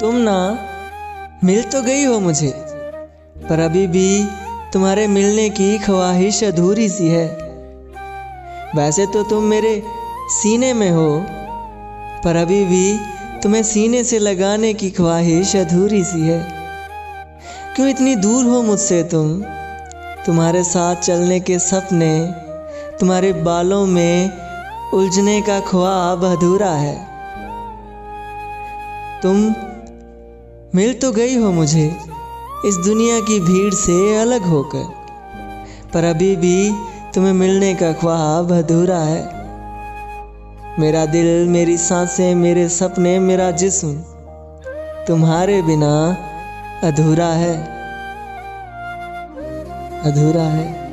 तुम ना मिल तो गई हो मुझे, पर अभी भी तुम्हारे मिलने की ख्वाहिश अधूरी सी है। वैसे तो तुम मेरे सीने में हो, पर अभी भी तुम्हें सीने से लगाने की ख्वाहिश अधूरी सी है। क्यों इतनी दूर हो मुझसे तुम? तुम्हारे साथ चलने के सपने, तुम्हारे बालों में उलझने का ख्वाब अधूरा है। तुम मिल तो गई हो मुझे। इस दुनिया की भीड़ से अलग होकर। पर अभी भी तुम्हें मिलने का ख्वाब अधूरा है। मेरा दिल, मेरी साँसें, मेरे सपने, मेरा जिस्म तुम्हारे बिना अधूरा है। अधूरा है।